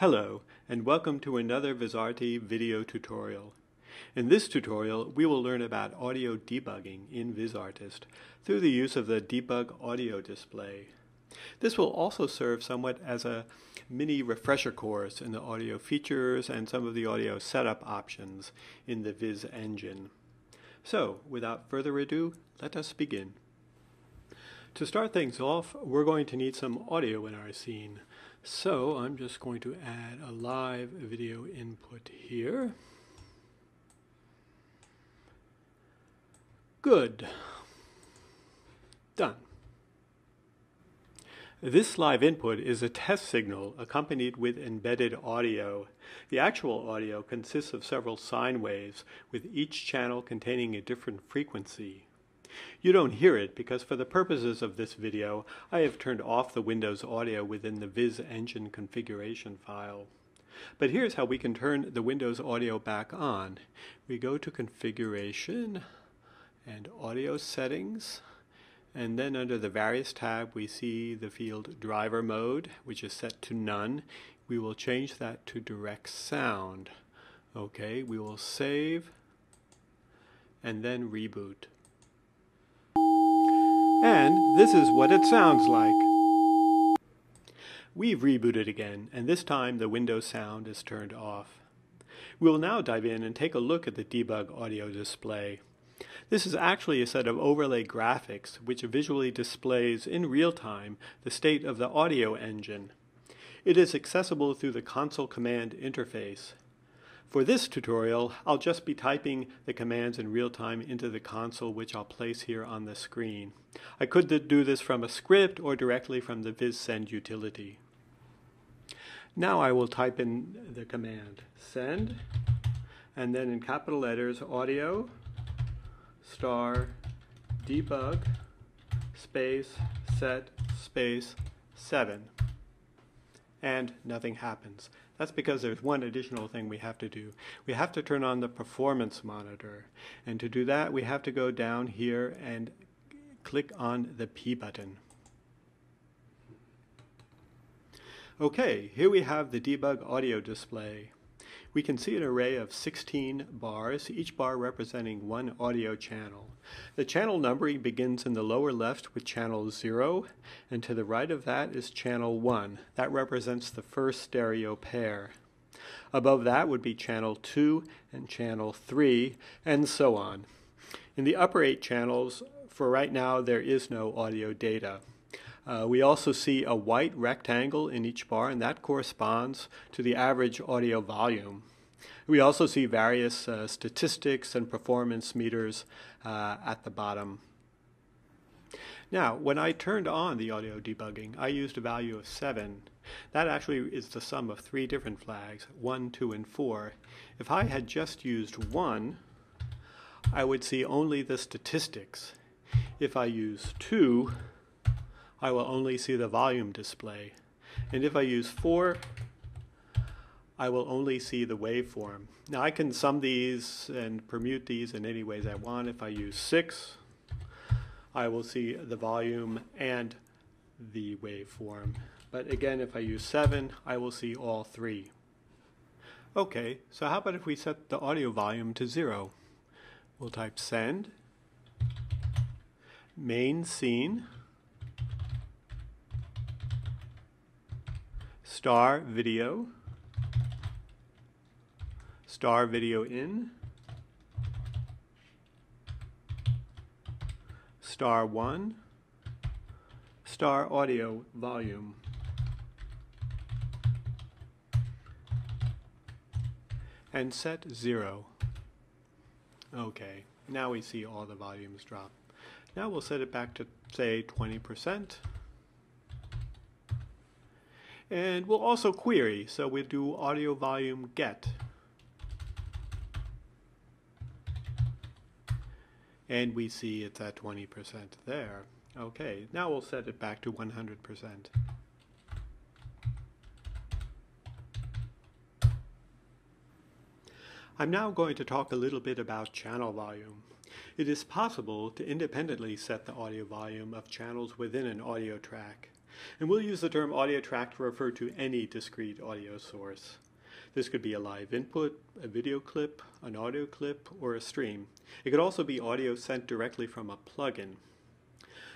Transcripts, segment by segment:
Hello, and welcome to another Vizrt video tutorial. In this tutorial, we will learn about audio debugging in Viz Artist through the use of the Debug Audio Display. This will also serve somewhat as a mini refresher course in the audio features and some of the audio setup options in the Viz engine. So, without further ado, let us begin. To start things off, we're going to need some audio in our scene. So I'm just going to add a live video input here. Good. Done. This live input is a test signal accompanied with embedded audio. The actual audio consists of several sine waves, with each channel containing a different frequency. You don't hear it because for the purposes of this video, I have turned off the Windows audio within the Viz engine configuration file. But here's how we can turn the Windows audio back on. We go to Configuration and Audio Settings, and then under the Various tab we see the field Driver Mode, which is set to None. We will change that to Direct Sound. Okay, we will save and then reboot. And this is what it sounds like. We've rebooted again, and this time the Windows sound is turned off. We will now dive in and take a look at the debug audio display. This is actually a set of overlay graphics which visually displays in real time the state of the audio engine. It is accessible through the console command interface. For this tutorial, I'll just be typing the commands in real time into the console which I'll place here on the screen. I could do this from a script or directly from the VizSend utility. Now I will type in the command send and then in capital letters audio star debug space set space 7 and nothing happens. That's because there's one additional thing we have to do. We have to turn on the performance monitor. And to do that, we have to go down here and click on the P button. Okay, here we have the debug audio display. We can see an array of 16 bars, each bar representing one audio channel. The channel numbering begins in the lower left with channel 0, and to the right of that is channel 1. That represents the first stereo pair. Above that would be channel 2 and channel 3, and so on. In the upper eight channels, for right now, there is no audio data. Uh, we also see a white rectangle in each bar, and that corresponds to the average audio volume. We also see various uh, statistics and performance meters uh, at the bottom. Now, when I turned on the audio debugging, I used a value of 7. That actually is the sum of three different flags, 1, 2, and 4. If I had just used 1, I would see only the statistics. If I use 2, I will only see the volume display. And if I use 4, I will only see the waveform. Now I can sum these and permute these in any ways I want. If I use 6, I will see the volume and the waveform. But again, if I use 7, I will see all three. Okay, so how about if we set the audio volume to 0? We'll type send, main scene, star video, star video in, star 1, star audio volume. And set 0. Okay, now we see all the volumes drop. Now we'll set it back to, say, 20%. And we'll also query, so we'll do audio volume get. And we see it's at 20% there. Okay, now we'll set it back to 100%. I'm now going to talk a little bit about channel volume. It is possible to independently set the audio volume of channels within an audio track. And we'll use the term audio track to refer to any discrete audio source. This could be a live input, a video clip, an audio clip, or a stream. It could also be audio sent directly from a plugin.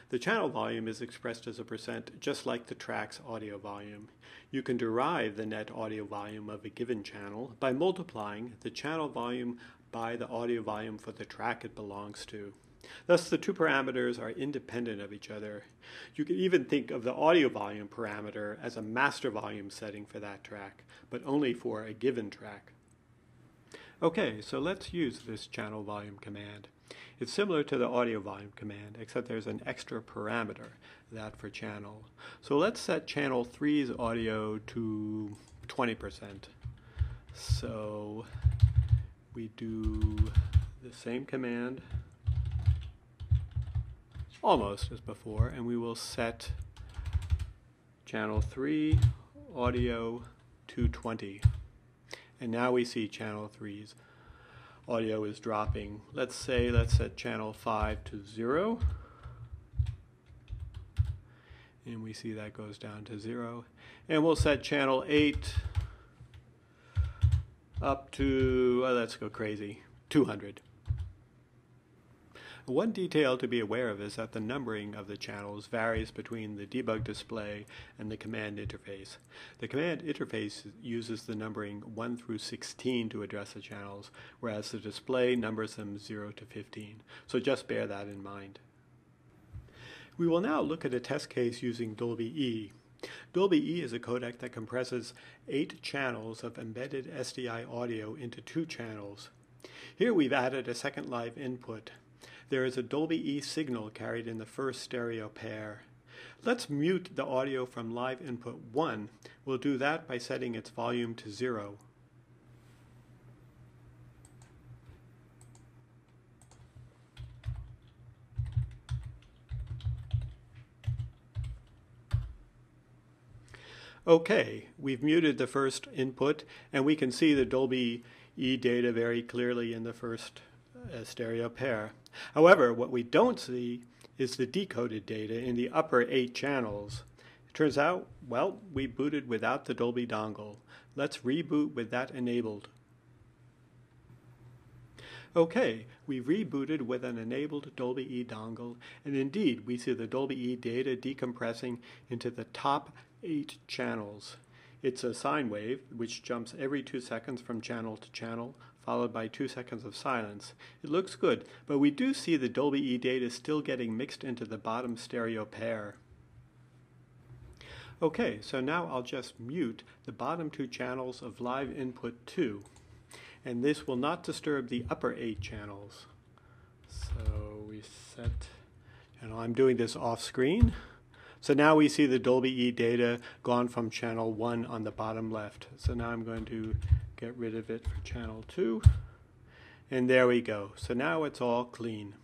The channel volume is expressed as a percent just like the track's audio volume. You can derive the net audio volume of a given channel by multiplying the channel volume by the audio volume for the track it belongs to. Thus, the two parameters are independent of each other. You can even think of the audio volume parameter as a master volume setting for that track, but only for a given track. Okay, so let's use this channel volume command. It's similar to the audio volume command, except there's an extra parameter, that for channel. So let's set channel 3's audio to 20%. So we do the same command almost as before, and we will set channel 3 audio to 20. And now we see channel 3's audio is dropping. Let's say let's set channel 5 to 0. And we see that goes down to 0. And we'll set channel 8 up to, oh, let's go crazy, 200. One detail to be aware of is that the numbering of the channels varies between the debug display and the command interface. The command interface uses the numbering 1 through 16 to address the channels, whereas the display numbers them 0 to 15. So just bear that in mind. We will now look at a test case using Dolby E. Dolby E is a codec that compresses eight channels of embedded SDI audio into two channels. Here we've added a second live input. There is a Dolby E signal carried in the first stereo pair. Let's mute the audio from live input 1. We'll do that by setting its volume to 0. Okay, we've muted the first input and we can see the Dolby E data very clearly in the first uh, stereo pair. However, what we don't see is the decoded data in the upper eight channels. It turns out, well, we booted without the Dolby dongle. Let's reboot with that enabled. Okay, we rebooted with an enabled Dolby E dongle, and indeed we see the Dolby E data decompressing into the top eight channels. It's a sine wave, which jumps every two seconds from channel to channel, followed by two seconds of silence. It looks good, but we do see the Dolby E data still getting mixed into the bottom stereo pair. Okay, so now I'll just mute the bottom two channels of live input 2, and this will not disturb the upper eight channels. So we set, and I'm doing this off screen. So now we see the Dolby E data gone from channel 1 on the bottom left. So now I'm going to get rid of it for channel 2. And there we go. So now it's all clean.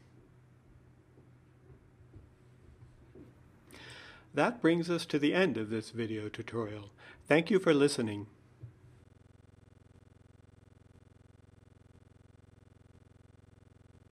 That brings us to the end of this video tutorial. Thank you for listening.